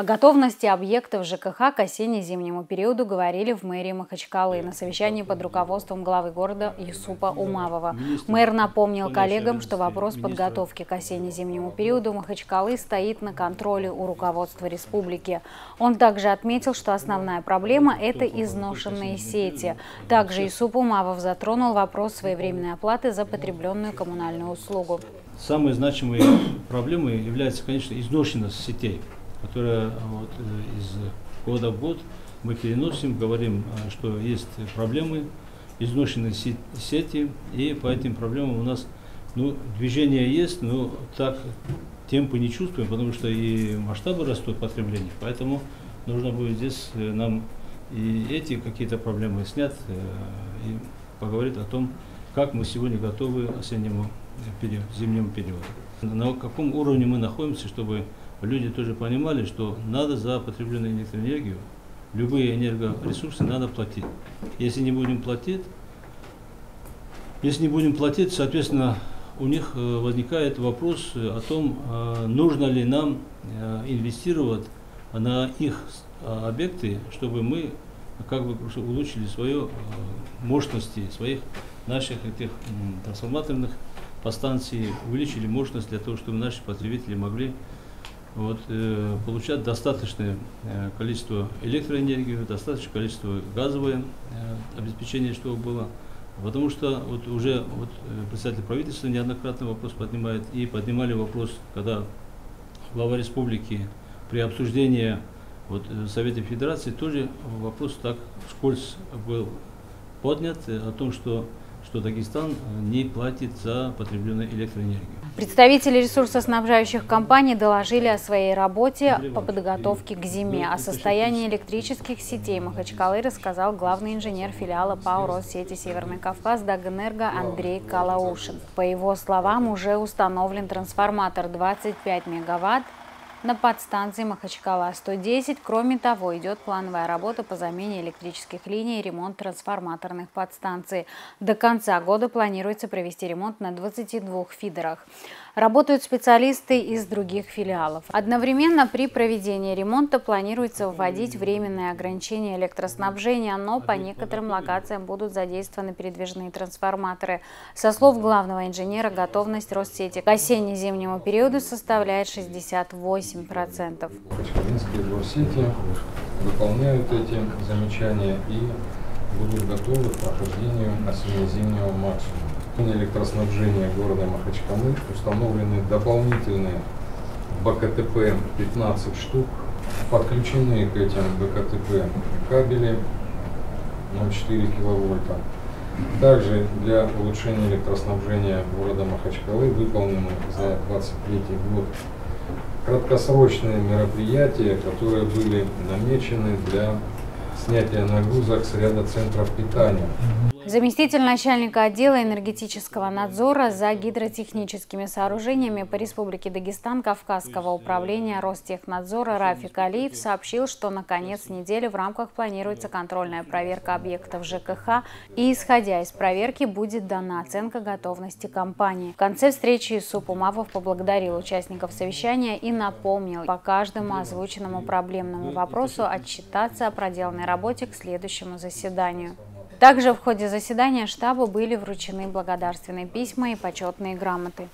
О готовности объектов ЖКХ к осенне-зимнему периоду говорили в мэрии Махачкалы на совещании под руководством главы города Юсупа Умавова. Мэр напомнил коллегам, что вопрос подготовки к осенне-зимнему периоду Махачкалы стоит на контроле у руководства республики. Он также отметил, что основная проблема – это изношенные сети. Также Юсуп Умавов затронул вопрос своевременной оплаты за потребленную коммунальную услугу. Самой значимой проблемой является, конечно, изношенность сетей которое вот, э, из года в год мы переносим, говорим, э, что есть проблемы, изношенные сети, и по этим проблемам у нас ну, движение есть, но так темпы не чувствуем, потому что и масштабы растут потребления, поэтому нужно будет здесь э, нам и эти какие-то проблемы снять и поговорить о том, как мы сегодня готовы осеннему периоду, зимнему периоду. На каком уровне мы находимся, чтобы люди тоже понимали, что надо за потребленную электроэнергию, любые энергоресурсы надо платить. Если не будем платить, если не будем платить, соответственно, у них э, возникает вопрос о том, э, нужно ли нам э, инвестировать на их объекты, чтобы мы как бы улучшили свою мощности своих наших этих трансформаторных подстанций, увеличили мощность для того, чтобы наши потребители могли вот, э, получать достаточное э, количество электроэнергии, достаточное количество газовое э, обеспечение, чтобы было. Потому что вот уже вот, э, представитель правительства неоднократно вопрос поднимает, и поднимали вопрос, когда глава республики при обсуждении вот, в Совете Федерации тоже вопрос так вскользь был поднят э, о том, что что Дагестан э, не платит за потребленную электроэнергию. Представители ресурсоснабжающих компаний доложили о своей работе по подготовке к зиме. О состоянии электрических сетей Махачкалы рассказал главный инженер филиала ПАО Россети Северный Кавказ Дагэнерго Андрей Калаушин. По его словам, уже установлен трансформатор 25 мегаватт на подстанции Махачкала-110. Кроме того, идет плановая работа по замене электрических линий и ремонт трансформаторных подстанций. До конца года планируется провести ремонт на 22 фидерах. Работают специалисты из других филиалов. Одновременно при проведении ремонта планируется вводить временные ограничения электроснабжения, но по некоторым локациям будут задействованы передвижные трансформаторы. Со слов главного инженера, готовность Россети к осенне-зимнему периоду составляет 68%. Качкалинские Россети выполняют эти замечания и будут готовы к прохождению осенне-зимнего максимума электроснабжения города Махачкалы установлены дополнительные БКТП 15 штук, подключены к этим БКТП кабели 0,4 киловольта. Также для улучшения электроснабжения города Махачкалы выполнены за 2023 год краткосрочные мероприятия, которые были намечены для снятия нагрузок с ряда центров питания. Заместитель начальника отдела энергетического надзора за гидротехническими сооружениями по Республике Дагестан Кавказского управления Ростехнадзора Рафик Алиев сообщил, что на конец недели в рамках планируется контрольная проверка объектов ЖКХ и, исходя из проверки, будет дана оценка готовности компании. В конце встречи Исуп Умавов поблагодарил участников совещания и напомнил по каждому озвученному проблемному вопросу отчитаться о проделанной работе к следующему заседанию. Также в ходе заседания штаба были вручены благодарственные письма и почетные грамоты.